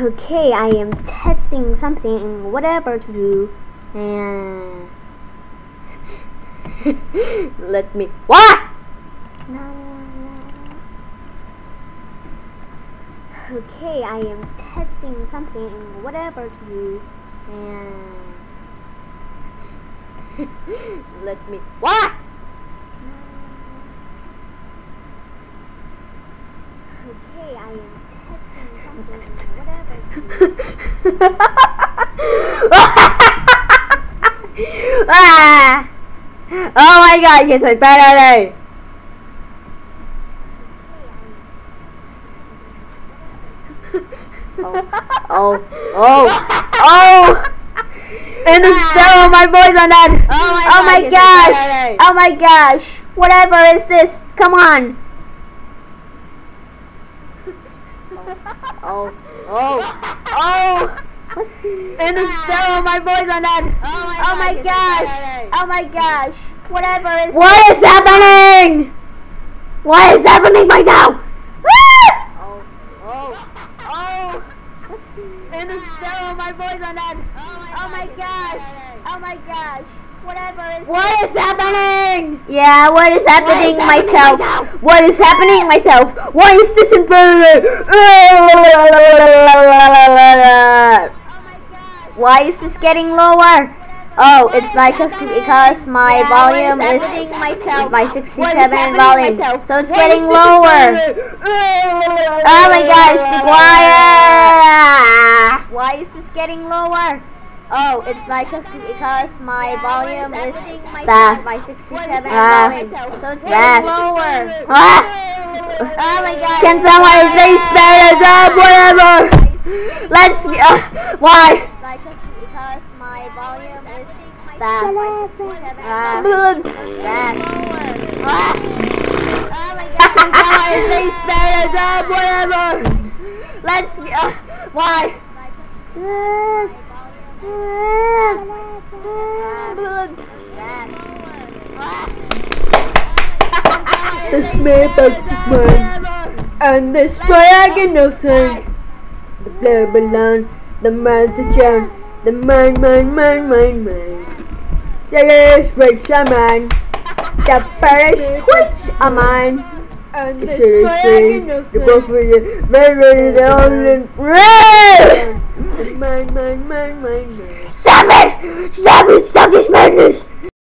Okay, I am testing something, whatever to do, and let me. What? Okay, I am testing something, whatever to do, and let me. What? Okay, I am testing ah! Oh my god, yes, I better đây. Oh, oh, oh! In the cell, my boys are dead. Oh my Oh my gosh! Oh my gosh! Whatever is this? Come on! Oh, oh, oh! In the cell, my boys are dead. Oh my Oh my gosh! Oh my gosh! Whatever is What is happening? What is happening right now? Oh, oh, oh! In the cell, my boys are dead. Oh my oh gosh! Oh my gosh! Whatever is What is happening? Yeah, what is happening What is happening myself? right now? What is happening myself? Why is this in Why is this getting lower? Oh, it's like because my Yeah, volume what is myself? my 67 happening volume, myself? so it's Why getting lower. Oh Oh my gosh, be quiet! Why is this getting lower? Oh, it's like because my volume is that my 67 Ah. volume, so it's That. lower. Ah. Oh my gosh! Can someone spare us up, whatever? Let's. Uh, why? Because my volume is that. Ah. that. Ah. Oh my gosh! Can someone spare us up, whatever? Let's. Uh, why? This mailbox is mine, and this no sign. The blue balloon, the man to jam, the man, man, man, man, man. Sailors break man, the parish which a man. And this dragon no sign. The both of you, very, very, the only red. Man, man, man, man, man. Stop it! Stop it! Stop this madness!